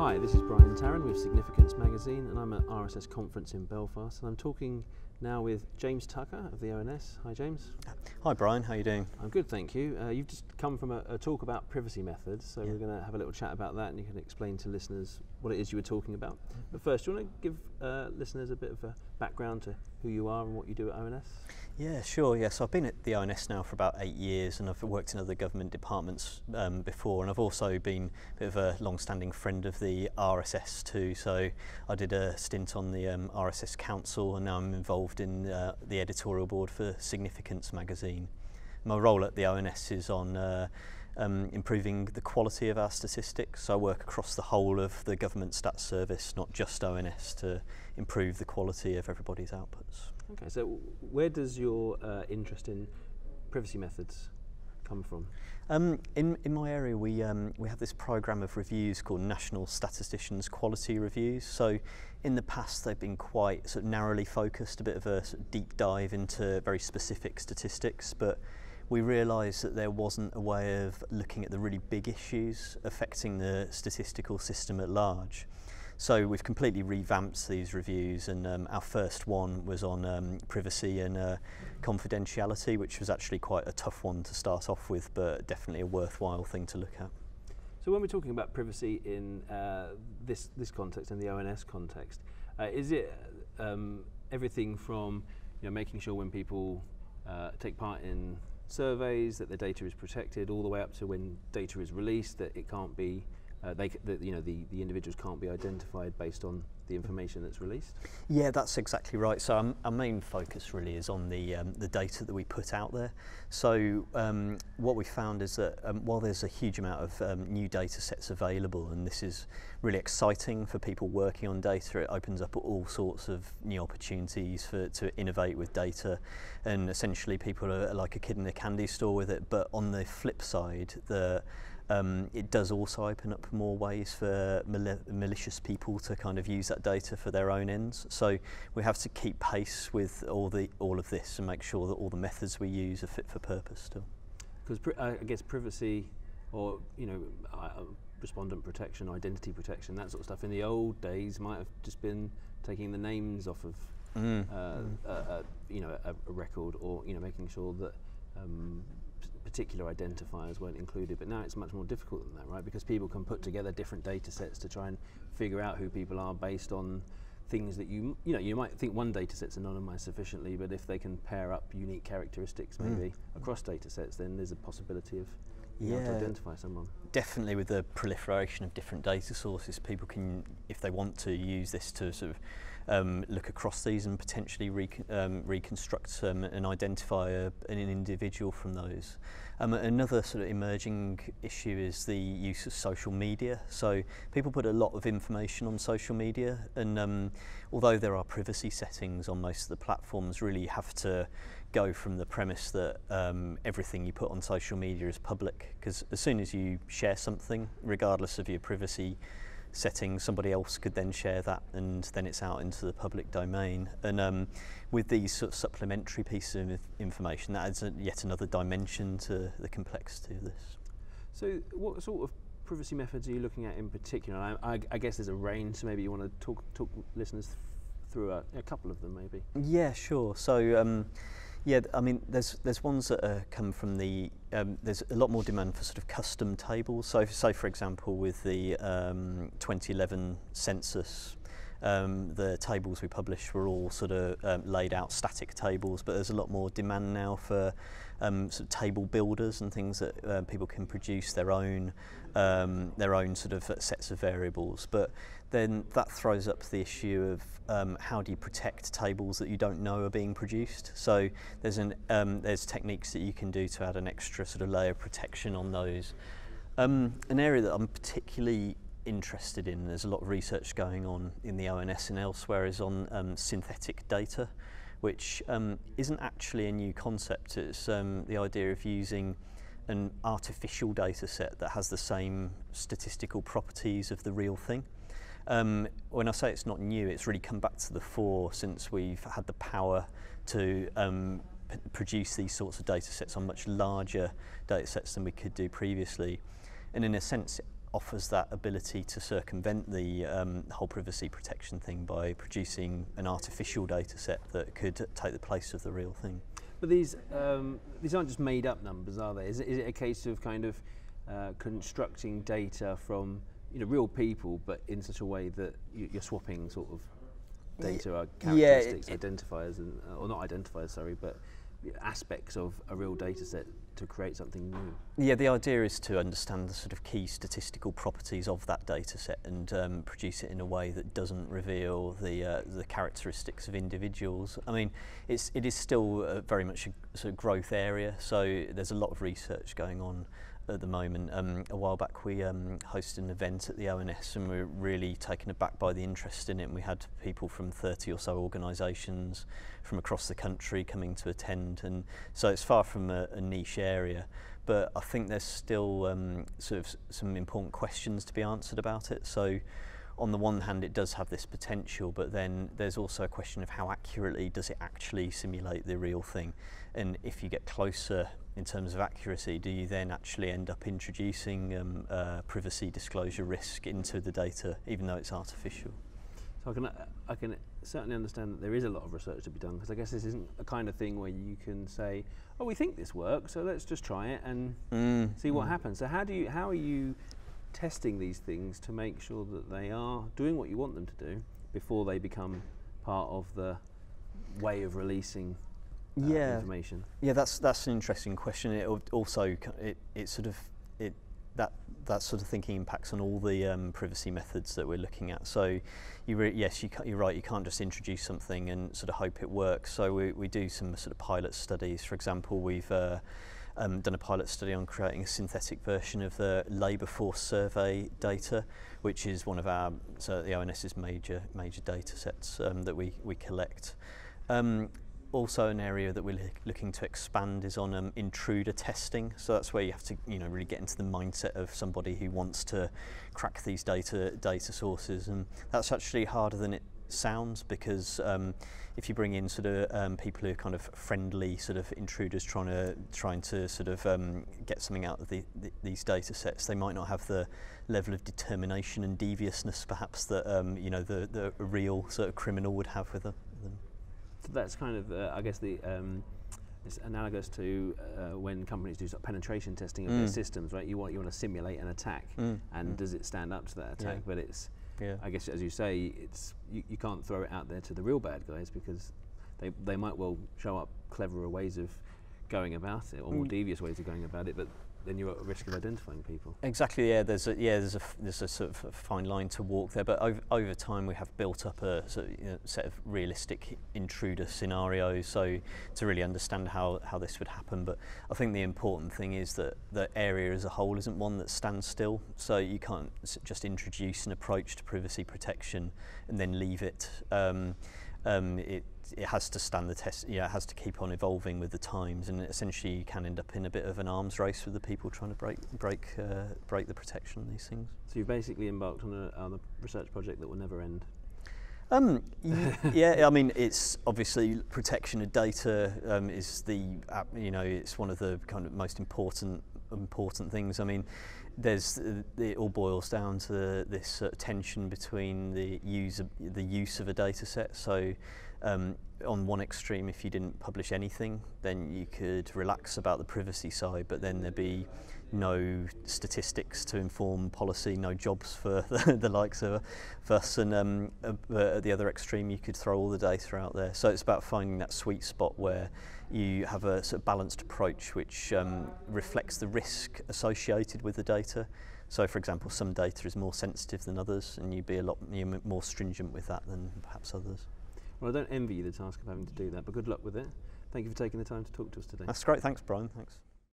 Hi, this is Brian Tarran with Significance Magazine, and I'm at RSS conference in Belfast, and I'm talking now with James Tucker of the ONS. Hi, James. Hi, Brian. How are you doing? I'm good, thank you. Uh, you've just come from a, a, talk about privacy methods, so yeah. we're going to have a little chat about that, and you can explain to listeners what it is you were talking about. But first, do you want to give uh, listeners a bit of a background to who you are and what you do at ONS? Yeah, sure. Yeah, so I've been at the ONS now for about eight years, and I've worked in other government departments um, before, and I've also been a bit of a long-standing friend of the RSS too. So I did a stint on the um, RSS Council, and now I'm involved involved in uh, the editorial board for Significance magazine. My role at the ONS is on uh, um, improving the quality of our statistics. So I work across the whole of the government stats service, not just ONS, to improve the quality of everybody's outputs. Okay, so where does your uh, interest in privacy methods come from? Um, in, in my area, we, um, we have this program of reviews called National Statisticians Quality Reviews. So in the past, they've been quite sort of narrowly focused, a bit of a sort of deep dive into very specific statistics, but we realised that there wasn't a way of looking at the really big issues affecting the statistical system at large. So we've completely revamped these reviews and um, our first one was on um, privacy and uh, confidentiality, which was actually quite a tough one to start off with, but definitely a worthwhile thing to look at. So when we're talking about privacy in uh, this, this context, in the ONS context, uh, is it um, everything from you know, making sure when people uh, take part in surveys that the data is protected all the way up to when data is released that it can't be uh, they, the, you know, the, the individuals can't be identified based on the information that's released? Yeah, that's exactly right. So um, our main focus really is on the, um, the data that we put out there. So um, what we found is that um, while there's a huge amount of um, new data sets available, and this is really exciting for people working on data, it opens up all sorts of new opportunities for, to innovate with data, and essentially people are like a kid in a candy store with it. But on the flip side, the um, it does also open up more ways for mal malicious people to kind of use that data for their own ends. So we have to keep pace with all the all of this and make sure that all the methods we use are fit for purpose still. Because uh, I guess privacy, or you know, uh, respondent protection, identity protection, that sort of stuff in the old days might have just been taking the names off of mm. Uh, mm. A, a, you know a, a, record, or you know making sure that um, particular identifiers weren't included, but now it's much more difficult than that, right? Because people can put together different data sets to try and figure out who people are based on things that you, you know, you might think one data set's anonymized sufficiently, but if they can pair up unique characteristics mm. maybe mm. across data sets, then there's a possibility of yeah, to identify someone. Definitely with the proliferation of different data sources, people can, if they want to, use this to sort of um, look across these and potentially recon um, reconstruct um, and identify a, an individual from those. Um, another sort of emerging issue is the use of social media. So people put a lot of information on social media, and um, although there are privacy settings on most of the platforms, really have to go from the premise that um, everything you put on social media is public, because as soon as you share something, regardless of your privacy settings, somebody else could then share that and then it's out into the public domain. And um, with these sort of supplementary pieces of information, that adds a, yet another dimension to the complexity of this. So what sort of privacy methods are you looking at in particular? I, I, I guess there's a range, so maybe you want to talk, talk listeners through a, a, couple of them maybe. Yeah, sure. So um, yeah, I mean, there's there's ones that uh, come from the um, there's a lot more demand for sort of custom tables. So, say for example, with the um, 2011 census, um, the tables we published were all sort of um, laid out static tables, but there's a lot more demand now for um, sort of table builders and things that uh, people can produce their own um, their own sort of sets of variables. But then that throws up the issue of um, how do you protect tables that you don't know are being produced. So there's an um, there's techniques that you can do to add an extra sort of layer of protection on those. Um, an area that I'm particularly interested in, there's a lot of research going on in the ONS and elsewhere, is on um, synthetic data, which um, isn't actually a new concept. It's um, the idea of using an artificial data set that has the same statistical properties of the real thing. Um, when I say it's not new, it's really come back to the fore since we've had the power to um, produce these sorts of data sets on much larger data sets than we could do previously. And in a sense, offers that ability to circumvent the um, whole privacy protection thing by producing an artificial data set that could take the place of the real thing. But these um, these aren't just made up numbers, are they? Is it, is it a case of kind of uh, constructing data from you know real people, but in such a way that you, are swapping sort of data or characteristics, yeah, it, identifiers, and, or not identifiers, sorry, but aspects of a real data set to create something new. Yeah, the idea is to understand the sort of key statistical properties of that data set and um, produce it in a way that doesn't reveal the uh, the characteristics of individuals. I mean, it's it is still uh, very much a sort of growth area, so there's a lot of research going on at the moment. Um, a while back we um, hosted an event at the ONS and we were really taken aback by the interest in it. And we had people from 30 or so organisations from across the country coming to attend. And so it's far from a, a niche area. But I think there's still um, sort of some important questions to be answered about it. So on the one hand it does have this potential but then there's also a question of how accurately does it actually simulate the real thing and if you get closer in terms of accuracy do you then actually end up introducing um, uh, privacy disclosure risk into the data even though it's artificial so I can I can certainly understand that there is a lot of research to be done because I guess this isn't a kind of thing where you can say oh we think this works so let's just try it and mm. see what mm. happens so how do you how are you testing these things to make sure that they are doing what you want them to do before they become part of the way of releasing uh, yeah. information? Yeah, that's that's an interesting question. It also it, it sort of it that that sort of thinking impacts on all the um, privacy methods that we're looking at. So, you yes, you you're right. You can't just introduce something and sort of hope it works. So we, we do some sort of pilot studies. For example, we've uh, um, done a pilot study on creating a synthetic version of the labour force survey data, which is one of our so the ONS's major major data sets um, that we we collect. Um, also an area that we're looking to expand is on um, intruder testing. So that's where you have to, you know, really get into the mindset of somebody who wants to crack these data data sources, and that's actually harder than it sounds because um, if you bring in sort of um, people who are kind of friendly sort of intruders trying to trying to sort of um, get something out of the, the, these data sets, they might not have the level of determination and deviousness perhaps that um, you know the, the real sort of criminal would have with them. So that's kind of uh, I guess the um, it's analogous to uh, when companies do sort of penetration testing of mm. their systems, right? You want you want to simulate an attack, mm. and mm. does it stand up to that attack? Yeah. But it's yeah. I guess as you say, it's you, you can't throw it out there to the real bad guys because they they might well show up cleverer ways of going about it or more mm. devious ways of going about it, but then you're at risk of identifying people. Exactly. Yeah. There's a yeah. There's a there's a sort of a fine line to walk there, but over, over time we have built up a sort of, you know, set of realistic intruder scenarios, so to really understand how how this would happen. But I think the important thing is that the area as a whole isn't one that stands still. So you can't just introduce an approach to privacy protection and then leave it. Um, um, it it has to stand the test. Yeah, it has to keep on evolving with the times, and essentially you can end up in a bit of an arms race with the people trying to break break uh, break the protection of these things. So you've basically embarked on a, on a research project that will never end. Um, yeah, I mean, it's obviously protection of data um, is the, uh, you know, it's one of the kind of most important important things. I mean, there's uh, it all boils down to this uh, tension between the use of, the use of a data set. So um, on one extreme, if you didn't publish anything, then you could relax about the privacy side, but then there'd be no statistics to inform policy, no jobs for the, the likes of, us. And um, uh, at the other extreme, you could throw all the data out there. So it's about finding that sweet spot where you have a sort of balanced approach which um, reflects the risk associated with the data. So, for example, some data is more sensitive than others, and you'd be a lot more stringent with that than perhaps others. Well, I don't envy you the task of having to do that, but good luck with it. Thank you for taking the time to talk to us today. That's great. Thanks, Brian. Thanks.